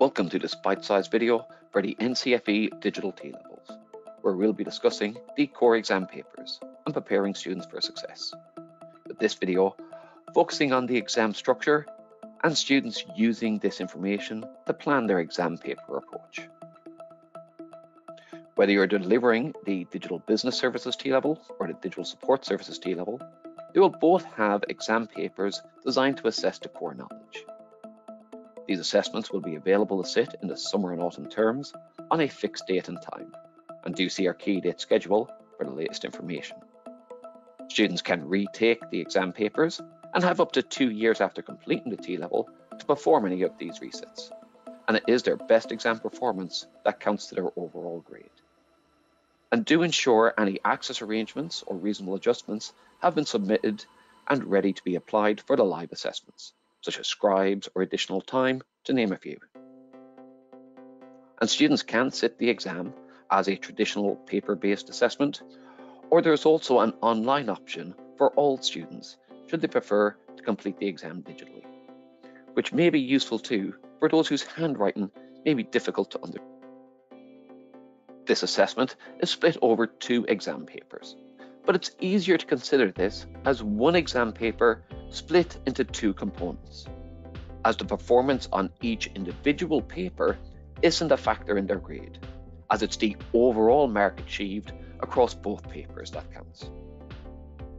Welcome to this bite-sized video for the NCFE Digital T-Levels, where we'll be discussing the core exam papers and preparing students for success. With this video, focusing on the exam structure and students using this information to plan their exam paper approach. Whether you're delivering the Digital Business Services T-Level or the Digital Support Services T-Level, they will both have exam papers designed to assess the core knowledge. These assessments will be available to sit in the summer and autumn terms on a fixed date and time, and do see our key date schedule for the latest information. Students can retake the exam papers and have up to two years after completing the T-level to perform any of these resets, and it is their best exam performance that counts to their overall grade. And do ensure any access arrangements or reasonable adjustments have been submitted and ready to be applied for the live assessments such as scribes or additional time, to name a few. And students can sit the exam as a traditional paper-based assessment, or there is also an online option for all students should they prefer to complete the exam digitally, which may be useful too for those whose handwriting may be difficult to understand. This assessment is split over two exam papers, but it's easier to consider this as one exam paper split into two components, as the performance on each individual paper isn't a factor in their grade, as it's the overall mark achieved across both papers that counts.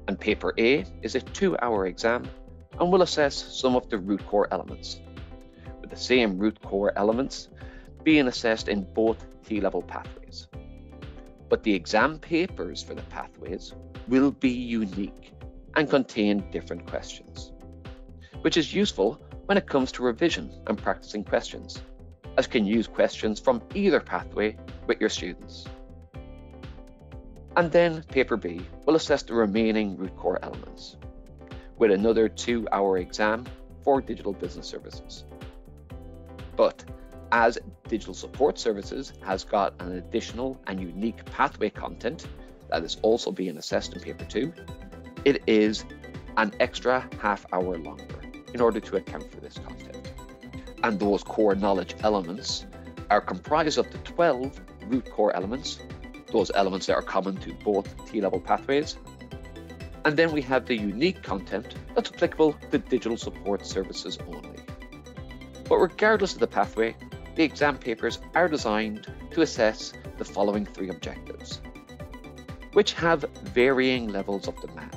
And paper A is a two hour exam and will assess some of the route core elements, with the same route core elements being assessed in both T-level pathways. But the exam papers for the pathways will be unique and contain different questions, which is useful when it comes to revision and practicing questions, as can use questions from either pathway with your students. And then paper B will assess the remaining route core elements, with another two hour exam for digital business services. But as digital support services has got an additional and unique pathway content that is also being assessed in paper two, it is an extra half hour longer in order to account for this content. And those core knowledge elements are comprised of the 12 route core elements, those elements that are common to both T-level pathways. And then we have the unique content that's applicable to digital support services only. But regardless of the pathway, the exam papers are designed to assess the following three objectives, which have varying levels of demand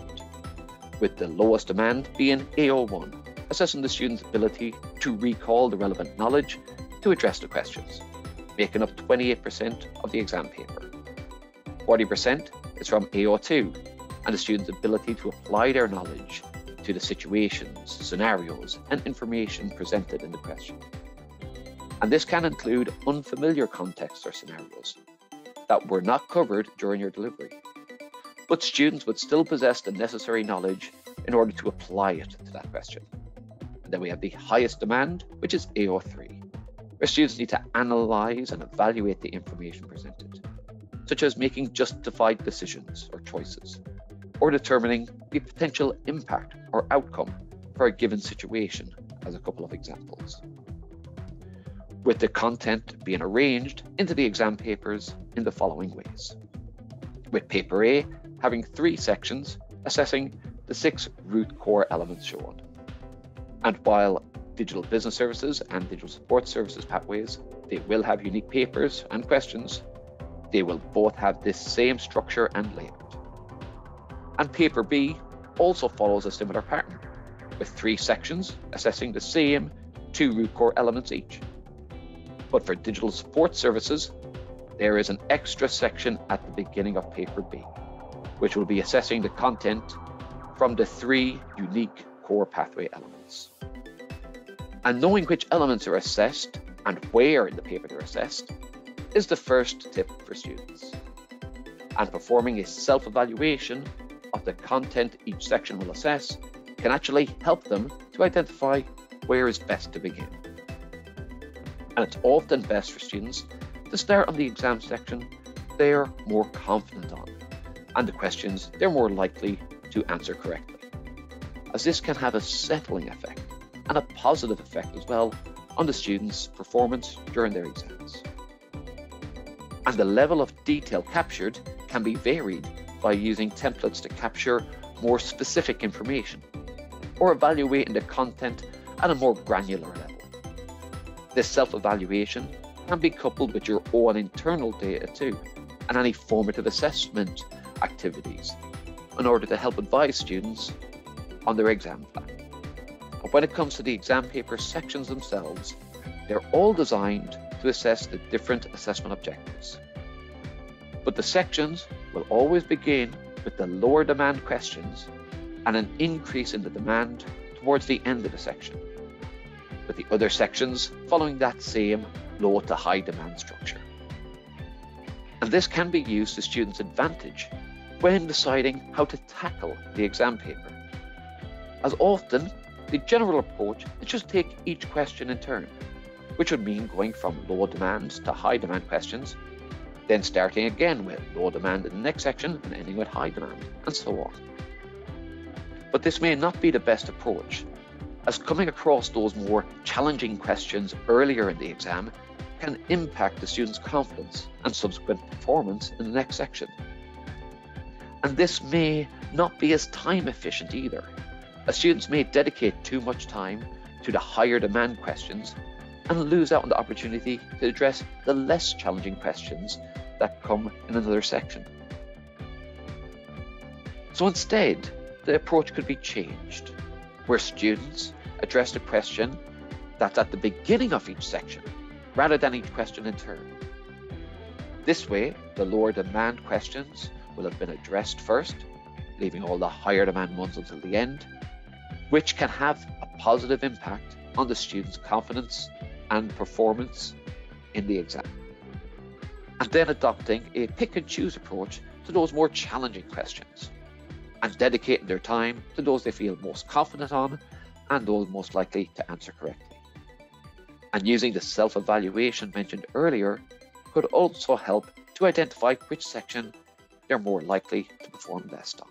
with the lowest demand being AO1, assessing the student's ability to recall the relevant knowledge to address the questions, making up 28% of the exam paper. 40% is from AO2, and the student's ability to apply their knowledge to the situations, scenarios, and information presented in the question. And this can include unfamiliar contexts or scenarios that were not covered during your delivery but students would still possess the necessary knowledge in order to apply it to that question. And then we have the highest demand, which is AO3, where students need to analyse and evaluate the information presented, such as making justified decisions or choices, or determining the potential impact or outcome for a given situation, as a couple of examples. With the content being arranged into the exam papers in the following ways. With paper A having three sections assessing the six route core elements shown. And while digital business services and digital support services pathways, they will have unique papers and questions, they will both have this same structure and layout. And paper B also follows a similar pattern, with three sections assessing the same two route core elements each. But for digital support services, there is an extra section at the beginning of paper B which will be assessing the content from the three unique core pathway elements. And knowing which elements are assessed and where in the paper they're assessed is the first tip for students. And performing a self-evaluation of the content each section will assess can actually help them to identify where is best to begin. And it's often best for students to start on the exam section they're more confident on and the questions they're more likely to answer correctly, as this can have a settling effect and a positive effect as well on the student's performance during their exams. And the level of detail captured can be varied by using templates to capture more specific information or evaluating the content at a more granular level. This self-evaluation can be coupled with your own internal data too, and any formative assessment activities in order to help advise students on their exam plan. And when it comes to the exam paper sections themselves, they're all designed to assess the different assessment objectives. But the sections will always begin with the lower demand questions and an increase in the demand towards the end of the section, with the other sections following that same low to high demand structure. And this can be used to students' advantage when deciding how to tackle the exam paper. As often, the general approach is just take each question in turn, which would mean going from low demand to high demand questions, then starting again with low demand in the next section and ending with high demand, and so on. But this may not be the best approach, as coming across those more challenging questions earlier in the exam can impact the student's confidence and subsequent performance in the next section. And this may not be as time efficient either, as students may dedicate too much time to the higher demand questions and lose out on the opportunity to address the less challenging questions that come in another section. So instead, the approach could be changed, where students address the question that's at the beginning of each section, rather than each question in turn. This way, the lower demand questions will have been addressed first, leaving all the higher demand ones until the end, which can have a positive impact on the student's confidence and performance in the exam. And then adopting a pick and choose approach to those more challenging questions and dedicating their time to those they feel most confident on and those most likely to answer correctly. And using the self-evaluation mentioned earlier could also help to identify which section they're more likely to perform best on.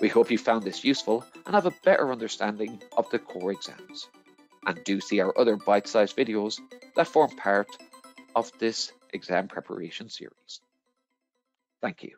We hope you found this useful and have a better understanding of the core exams. And do see our other bite-sized videos that form part of this exam preparation series. Thank you.